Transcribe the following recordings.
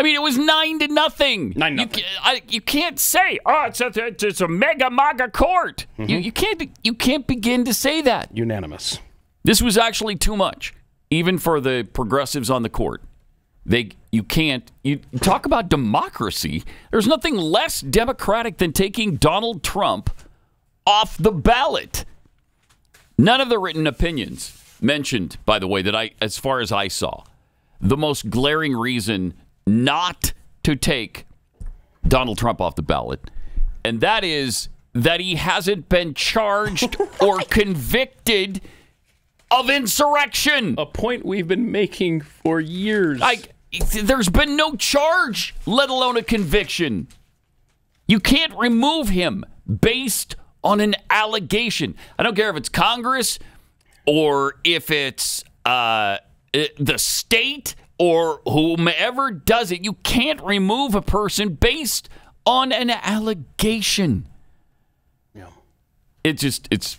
I mean, it was nine to nothing. Nine You, nothing. ca- I, you can't say, "Oh, it's a, it's a mega maga court." You, Mm-hmm. you can't you can't begin to say that. Unanimous. This was actually too much, even for the progressives on the court. They you can't you talk about democracy. There's nothing less democratic than taking Donald Trump off the ballot. None of the written opinions mentioned, by the way, that I as far as I saw, the most glaring reason not to take Donald Trump off the ballot, and that is that he hasn't been charged or convicted of insurrection. A point we've been making for years. Like, there's been no charge, let alone a conviction. You can't remove him based on an allegation. I don't care if it's Congress or if it's uh, the state or whomever does it. You can't remove a person based on an allegation. Yeah. It just it's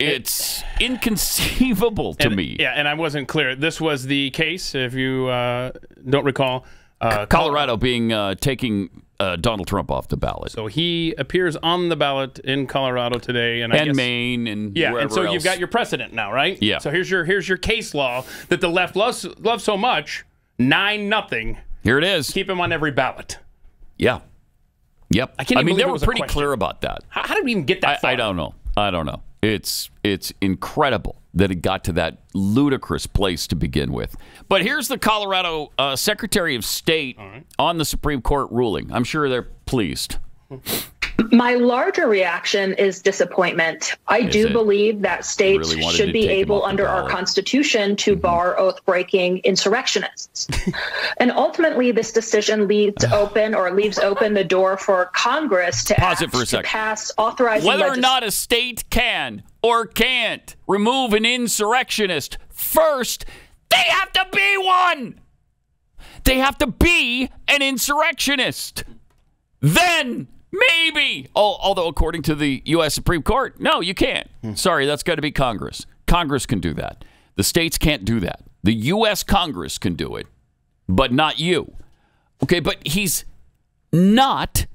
it's inconceivable to And- me. Yeah, and I wasn't clear. This was the case, if you uh, don't recall. Uh, Colorado being uh, taking uh, Donald Trump off the ballot, So he appears on the ballot in Colorado today, and I and guess, Maine, and Yeah, and so else. you've got your precedent now, right? Yeah. So here's your here's your case law that the left loves loves so much. Nine nothing. Here it is. Keep him on every ballot. Yeah. Yep. I can't even mean, they were pretty clear about that. How, how did we even get I, that far? I don't know. I don't know. It's it's incredible that it got to that ludicrous place to begin with. But here's the Colorado uh, Secretary of State on the Supreme Court ruling. I'm sure they're pleased. My larger reaction is disappointment. I do it? believe that states really should be able, under our. Constitution, to mm-hmm. bar oath breaking insurrectionists. and ultimately, this decision leaves open or leaves open the door for Congress to, Pause it act for a to pass authorizing Whether or not a state can or can't remove an insurrectionist, first, they have to be one. They have to be an insurrectionist. Then, maybe. Oh, although, according to the U.S. Supreme Court, no, you can't. Hmm. Sorry, that's got to be Congress. Congress can do that. The states can't do that. The U.S. Congress can do it, but not you. Okay, but he's not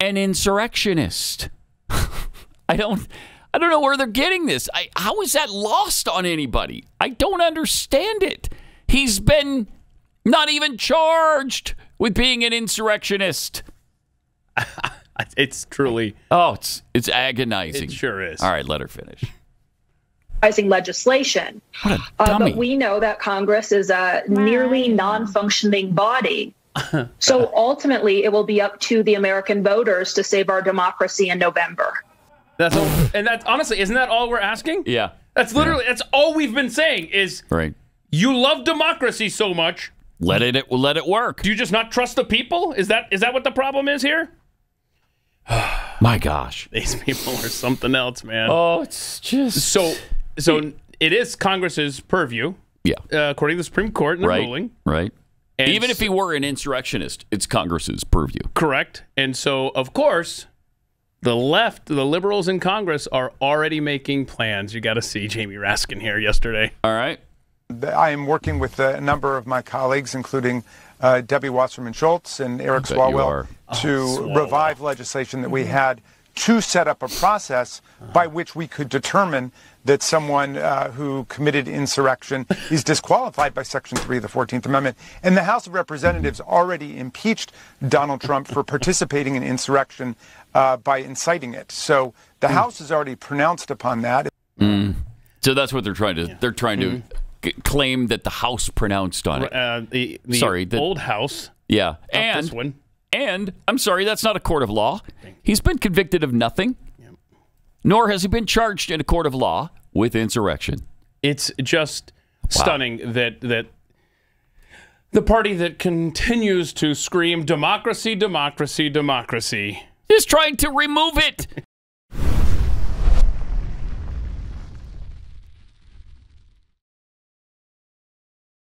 an insurrectionist. I don't I don't know where they're getting this. I, how is that lost on anybody? I don't understand it. He's been not even charged with being an insurrectionist. It's truly. Oh, it's it's agonizing. It sure is. All right, let her finish. authorizing legislation. What a Uh, dummy. but we know that Congress is a nearly non functioning body. so ultimately, it will be up to the American voters to save our democracy in November. That's all, and that's honestly, isn't that all we're asking? yeah. That's literally that's all we've been saying is Right. you love democracy so much. Let it, it let it work. Do you just not trust the people? Is that is that what the problem is here? My gosh. These people are something else, man. Oh, it's just So so it is Congress's purview, yeah. uh, according to the Supreme Court in the Right. ruling. Right. And Even if he were an insurrectionist, it's Congress's purview. Correct. And so, of course, the left, the liberals in Congress are already making plans. You got to see Jamie Raskin here yesterday. All right. I am working with a number of my colleagues, including uh, Debbie Wasserman Schultz and Eric bet Swalwell, are. to revive legislation that we had to set up a process by which we could determine that someone uh, who committed insurrection is disqualified by Section 3 of the 14th Amendment. And the House of Representatives already impeached Donald Trump for participating in insurrection uh, by inciting it. So the House has already pronounced upon that. So that's what they're trying to. They're trying to c- claim that the House pronounced on it. Uh, the the Sorry, the- old House, Yeah, and this one. and I'm sorry, that's not a court of law. He's been convicted of nothing, nor has he been charged in a court of law with insurrection. It's just stunning that that the party that continues to scream democracy, democracy, democracy is trying to remove it.